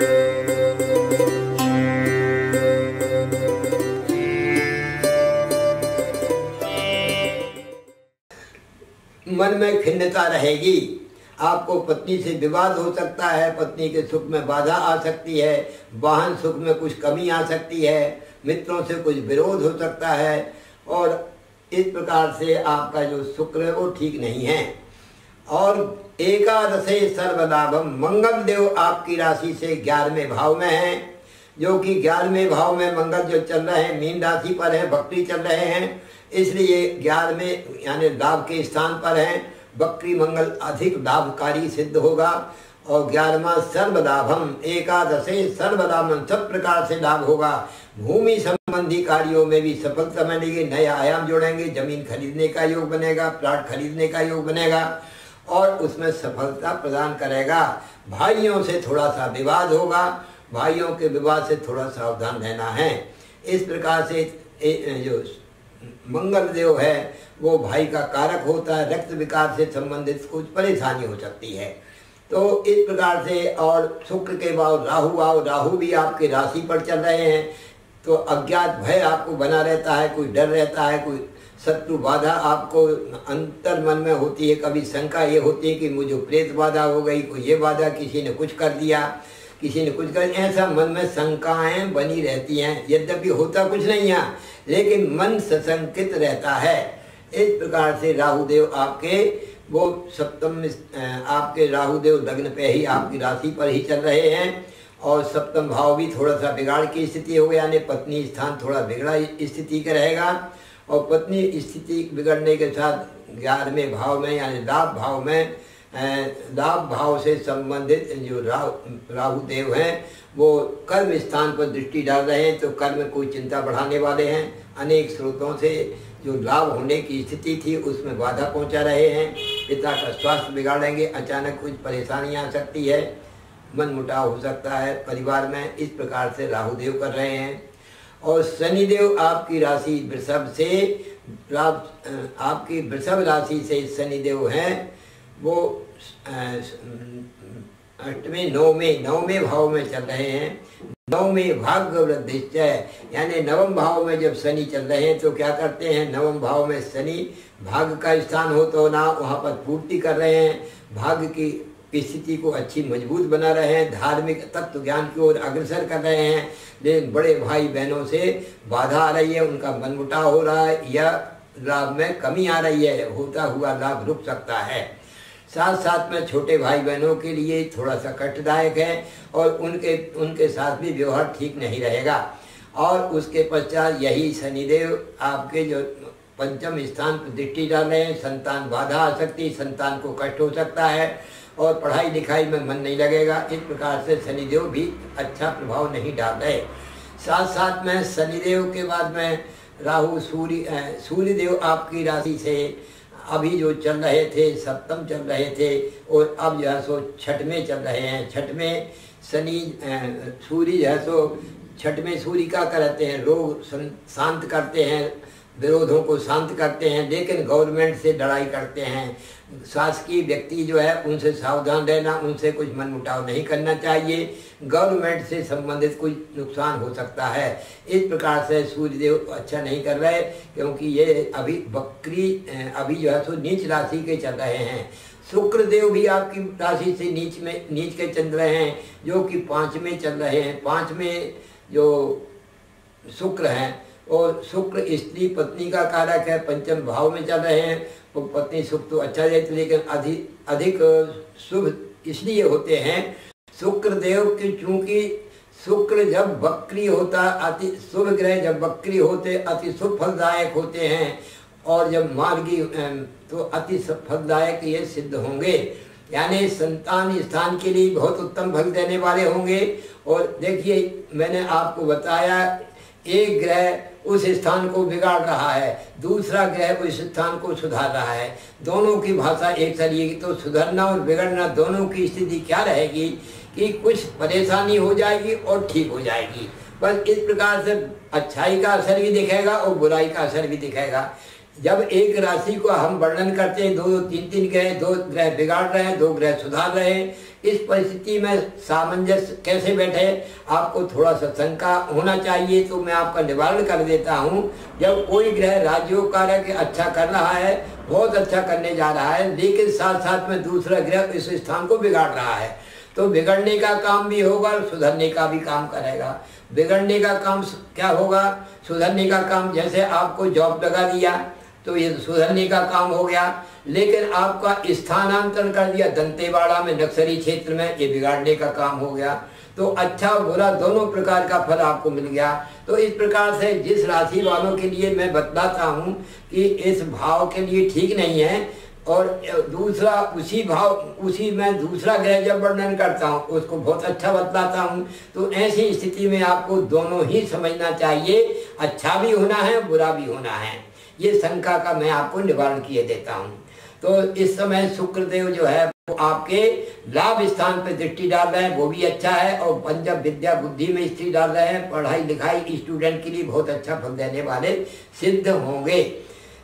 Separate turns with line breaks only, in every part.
मन में खिन्नता रहेगी। आपको पत्नी से विवाद हो सकता है, पत्नी के सुख में बाधा आ सकती है, वाहन सुख में कुछ कमी आ सकती है, मित्रों से कुछ विरोध हो सकता है, और इस प्रकार से आपका जो शुक्र है वो ठीक नहीं है। और एकादशे सर्वलाभम मंगल देव आपकी राशि से ग्यारहवें भाव में है, जो कि ग्यारहवें भाव में मंगल जो चल रहे हैं, मीन राशि पर है, बकरी चल रहे हैं, इसलिए ग्यारहवें, यानी लाभ के स्थान पर है, बकरी मंगल अधिक लाभकारी सिद्ध होगा, और ग्यारहवा सर्वलाभम एकादशे सर्वलाभम सब प्रकार से लाभ होगा, भूमि संबंधी कार्यों में भी सफलता मिलेगी नए आयाम जोड़ेंगे, ज़मीन खरीदने का योग बनेगा, प्लाट खरीदने का योग बनेगा और उसमें सफलता प्रदान करेगा। भाइयों से थोड़ा सा विवाद होगा। भाइयों के विवाद से थोड़ा सावधान रहना है। इस प्रकार से जो मंगल देव है, वो भाई का कारक होता है। रक्त विकार से संबंधित कुछ परेशानी हो सकती है। तो इस प्रकार से और शुक्र के बाद राहु आओ। राहु भी आपके राशि पर चल रहे हैं। तो अज्ञात भय आपको बना रहता है, कोई डर रहता है, कोई शत्रु बाधा आपको अंतर मन में होती है, कभी शंका ये होती है कि मुझे प्रेत बाधा हो गई, कोई ये बाधा, किसी ने कुछ कर दिया, किसी ने कुछ कर दिया, ऐसा मन में शंकाएँ बनी रहती हैं। यद्यपि होता कुछ नहीं है, लेकिन मन सशंकित रहता है। इस प्रकार से राहुदेव आपके, वो सप्तम आपके राहुदेव लग्न पे ही आपकी राशि पर ही चल रहे हैं और सप्तम भाव भी थोड़ा सा बिगाड़ की स्थिति हो गया, यानी पत्नी स्थान थोड़ा बिगड़ा स्थिति का रहेगा। और पत्नी स्थिति बिगड़ने के साथ ग्यारहवें भाव में, यानी लाभ भाव में लाभ भाव से संबंधित जो राहु देव हैं, वो कर्म स्थान पर दृष्टि डाल रहे हैं तो कर्म कोई चिंता बढ़ाने वाले हैं। अनेक स्रोतों से जो लाभ होने की स्थिति थी, उसमें बाधा पहुँचा रहे हैं। पिता का स्वास्थ्य बिगाड़ेंगे, अचानक कुछ परेशानी आ सकती है। मन मुटाव हो सकता है, परिवार में इस प्रकार से राहुदेव कर रहे हैं। और शनिदेव आपकी राशि वृषभ से आपकी वृषभ राशि से शनिदेव हैं। वो अष्टवें नौवें नौवें भाव में चल रहे हैं। नवमें भाग्य वृद्धिश्चय यानी नवम भाव में जब शनि चल रहे हैं तो क्या करते हैं? नवम भाव में शनि भाग्य का स्थान हो तो ना वहाँ पर पूर्ति कर रहे हैं। भाग्य की स्थिति को अच्छी मज़बूत बना रहे हैं, धार्मिक तत्व ज्ञान की ओर अग्रसर कर रहे हैं। लेकिन बड़े भाई बहनों से बाधा आ रही है, उनका मन मुटाव हो रहा है, या लाभ में कमी आ रही है, होता हुआ लाभ रुक सकता है। साथ साथ में छोटे भाई बहनों के लिए थोड़ा सा कष्टदायक है, और उनके उनके साथ भी व्यवहार ठीक नहीं रहेगा। और उसके पश्चात यही शनिदेव आपके जो पंचम स्थान पर दृष्टि डाल रहे हैं, संतान बाधा आ सकती संतान को कष्ट हो सकता है। और पढ़ाई लिखाई में मन नहीं लगेगा। इस प्रकार से शनिदेव भी अच्छा प्रभाव नहीं डाल रहे साथ साथ में शनिदेव के बाद में राहु, सूर्य सूर्य देव आपकी राशि से अभी जो चल रहे थे, सप्तम चल रहे थे, और अब जो है सो छठ में चल रहे हैं। छठ में शनि सूर्य जो है सो छठ में सूर्य का करते हैं, रोग शांत करते हैं, विरोधों को शांत करते हैं, लेकिन गवर्नमेंट से लड़ाई करते हैं। शासकीय व्यक्ति जो है, उनसे सावधान रहना, उनसे कुछ मनमुटाव नहीं करना चाहिए। गवर्नमेंट से संबंधित कुछ नुकसान हो सकता है। इस प्रकार से सूर्यदेव अच्छा नहीं कर रहे, क्योंकि ये अभी बकरी अभी जो है सो नीच राशि के चल रहे हैं। शुक्र देव भी आपकी राशि से नीच में, नीच के चल रहे हैं, जो कि पाँच में चल रहे हैं। पाँच में जो शुक्र हैं और शुक्र स्त्री पत्नी का कारक है? पंचम भाव में चल रहे हैं। तो पत्नी सुख तो अच्छा रहती लेकिन अधिक अधिक शुभ इसलिए होते हैं। शुक्र देव की चूँकि शुक्र जब बकरी होता, अति शुभ ग्रह जब बकरी होते, अति शुभ फलदायक होते हैं। और जब मार्गी तो अति फलदायक ये सिद्ध होंगे। यानी संतान स्थान के लिए बहुत उत्तम फल देने वाले होंगे। और देखिए, मैंने आपको बताया, एक ग्रह उस स्थान को बिगाड़ रहा है, दूसरा ग्रह उस स्थान को सुधार रहा है। दोनों की भाषा एक चलिएगी तो सुधरना और बिगड़ना दोनों की स्थिति क्या रहेगी कि कुछ परेशानी हो जाएगी और ठीक हो जाएगी। बस इस प्रकार से अच्छाई का असर भी दिखेगा और बुराई का असर भी दिखेगा। जब एक राशि को हम वर्णन करते हैं, दो तीन तीन ग्रह, दो ग्रह बिगाड़ रहे हैं, दो ग्रह सुधार रहे हैं इस परिस्थिति में सामंजस्य कैसे बैठे? आपको थोड़ा सा शंका होना चाहिए तो मैं आपका निवारण कर देता हूँ। जब कोई ग्रह राज्यों कार्य अच्छा कर रहा है, बहुत अच्छा करने जा रहा है, लेकिन साथ साथ में दूसरा ग्रह इस स्थान को बिगाड़ रहा है तो बिगड़ने का काम भी होगा सुधरने का भी काम करेगा। बिगड़ने का काम क्या होगा? सुधरने का काम जैसे आपको जॉब लगा दिया तो ये सुधरने का काम हो गया। लेकिन आपका स्थानांतरण कर दिया। दंतेवाड़ा में, नक्सली क्षेत्र में ये बिगाड़ने का काम हो गया। तो अच्छा बुरा दोनों प्रकार का फल आपको मिल गया। तो इस प्रकार से जिस राशि वालों के लिए मैं बतलाता हूँ कि इस भाव के लिए ठीक नहीं है और दूसरा उसी भाव, उसी में दूसरा ग्रह जब वर्णन करता हूँ, उसको बहुत अच्छा बतलाता हूँ तो ऐसी स्थिति में आपको दोनों ही समझना चाहिए। अच्छा भी होना है, बुरा भी होना है। ये शंका का मैं आपको निवारण किए देता हूँ। तो इस समय शुक्रदेव जो है, वो आपके लाभ स्थान पे दृष्टि डाल रहे हैं, वो भी अच्छा है और पंजाब विद्या बुद्धि में स्थिति डाल रहे हैं। पढ़ाई लिखाई स्टूडेंट के लिए बहुत अच्छा फल देने वाले सिद्ध होंगे।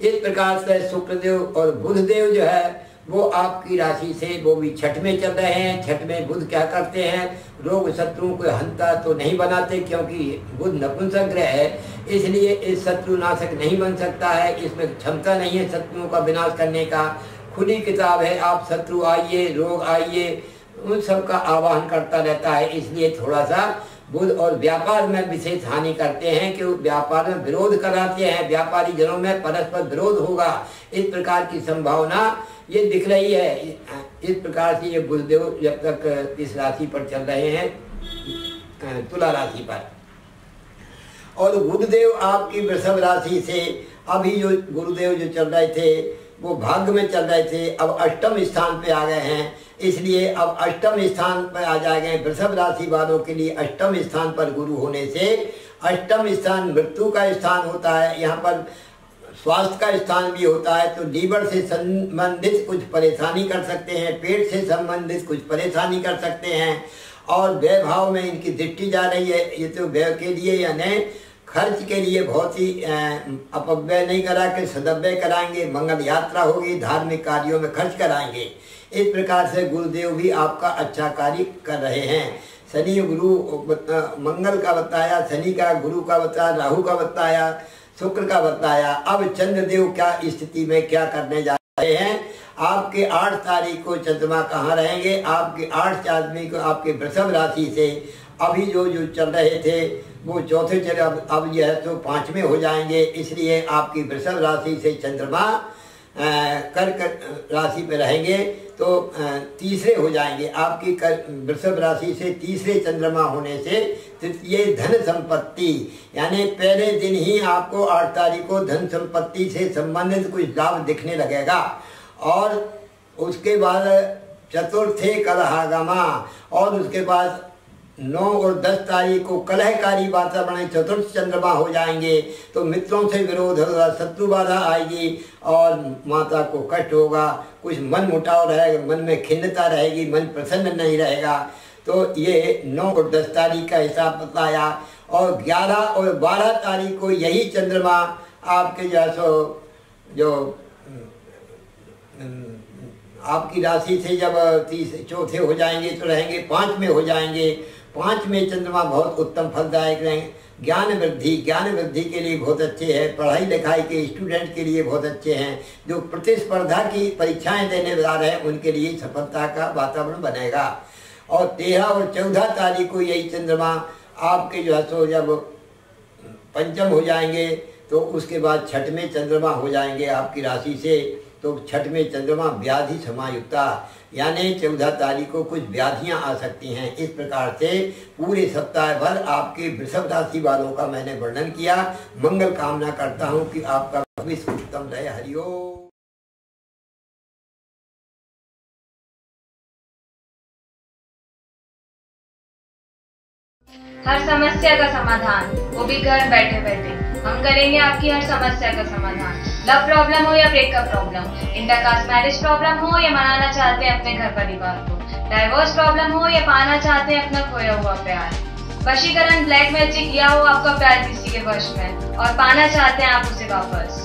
इस प्रकार से शुक्रदेव और बुधदेव जो है वो आपकी राशि से वो भी छठ में चल रहे हैं, छठ में बुध क्या करते हैं? रोग शत्रुओं को हंता तो नहीं बनाते क्योंकि बुध नपुंसक ग्रह है, इसलिए इस शत्रु नाशक नहीं बन सकता है, इसमें क्षमता नहीं है शत्रुओं का विनाश करने का। खुली किताब है, आप शत्रु आइए, रोग आइए, उन सब का आवाहन करता रहता है, इसलिए थोड़ा सा बुध और व्यापार में विशेष हानि करते हैं कि व्यापार में विरोध कराते हैं। व्यापारी जनों में परस्पर विरोध होगा। इस प्रकार की संभावना ये दिख रही है। इस प्रकार से ये बुधदेव जब तक इस राशि पर चल रहे हैं, तुला राशि पर। और बुधदेव आपकी वृषभ राशि से, अभी जो गुरुदेव जो चल रहे थे, वो भाग्य में चल रहे थे। अब अष्टम स्थान पे आ गए हैं। इसलिए अब अष्टम स्थान पर आ जाएँगे वृषभ राशि वालों के लिए अष्टम स्थान पर गुरु होने से अष्टम स्थान मृत्यु का स्थान होता है, यहाँ पर स्वास्थ्य का स्थान भी होता है तो लीवर से संबंधित कुछ परेशानी कर सकते हैं, पेट से संबंधित कुछ परेशानी कर सकते हैं, और व्यय भाव में इनकी दृष्टि जा रही है, ये तो व्यय के लिए यानी खर्च के लिए बहुत ही अपव्यय नहीं करा के सदव्यय कराएँगे, मंगल यात्रा होगी, धार्मिक कार्यों में खर्च कराएँगे। इस प्रकार से गुरुदेव भी आपका अच्छा कार्य कर रहे हैं। शनि गुरु मंगल का बताया, शनि का, गुरु का बताया, राहु का बताया, शुक्र का बताया। अब चंद्रदेव क्या स्थिति में क्या करने जा रहे हैं? आपके आठ तारीख को चंद्रमा कहाँ रहेंगे? आपके आठ आदमी को आपके वृषभ राशि से। अभी जो जो चल रहे थे, वो चौथे अब अब यह तो पाँचवें हो जाएँगे। इसलिए आपकी वृषभ राशि से चंद्रमा कर्क राशि पे रहेंगे तो तीसरे हो जाएँगे। आपकी कर, वृषभ राशि से तीसरे चंद्रमा होने से तृतीय धन संपत्ति, यानी पहले दिन ही आपको आठ तारीख को धन संपत्ति से संबंधित कुछ लाभ दिखने लगेगा। और उसके बाद चतुर्थे कलहागमा, और उसके बाद नौ और दस तारीख को कलहकारी वातावरण चतुर्थ चंद्रमा हो जाएँगे। तो मित्रों से विरोध होगा शत्रु बाधा आएगी और माता को कष्ट होगा। कुछ मन मुटाव रहेगा, मन में खिन्नता रहेगी, मन प्रसन्न नहीं रहेगा। तो ये नौ और दस तारीख का हिसाब बताया और ग्यारह और बारह तारीख को यही चंद्रमा आपके जैसो जो, आपकी राशि से जब तीस, चौथे हो जाएँगे तो रहेंगे पाँच में हो जाएँगे। पाँच में चंद्रमा बहुत उत्तम फलदायक रहेंगे ज्ञान वृद्धि ज्ञान वृद्धि के लिए बहुत अच्छे हैं। पढ़ाई लिखाई के स्टूडेंट के लिए बहुत अच्छे हैं। जो प्रतिस्पर्धा की परीक्षाएँ देने रहे हैं, उनके लिए सफलता का वातावरण बनेगा। और तेरह और चौदह तारीख को यही चंद्रमा आपके जो है सो जब पंचम हो जाएँगे तो उसके बाद छठ में चंद्रमा हो जाएँगे आपकी राशि से। तो छठ में चंद्रमा, व्याधि समायुक्ता। यानी चौदह तारीख को कुछ व्याधियाँ आ सकती हैं। इस प्रकार से पूरे सप्ताह भर आपके वृषभ राशि वालों का मैंने वर्णन किया। मंगल कामना करता हूँ कि आपका भविष्य उत्तम रहे। हरिओ
हर समस्या का समाधान। वो भी घर बैठे बैठे हम करेंगे आपकी हर समस्या का समाधान। लव प्रॉब्लम हो या breakup problem intercaste marriage problem हो या मनाना चाहते हैं अपने घर परिवार को? डाइवोर्स प्रॉब्लम हो या पाना चाहते हैं अपना खोया हुआ प्यार? वशीकरण ब्लैक मैजिक या हो आपका प्यार किसी के वश में? और पाना चाहते हैं आप उसे वापस?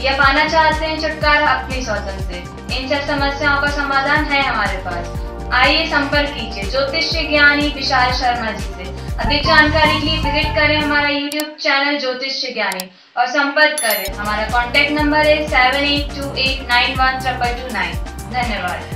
या पाना चाहते हैं छुटकारा अपनी स्वतंत्र से? इन सब समस्याओं का समाधान है हमारे पास। आइए संपर्क कीजिए ज्योतिष ज्ञानी विशाल शर्मा जी से। अधिक जानकारी के लिए विज़िट करें हमारा यूट्यूब चैनल ज्योतिष ज्ञानी। और संपर्क करें। हमारा कॉन्टेक्ट नंबर है seven eight two eight nine one triple two nine धन्यवाद।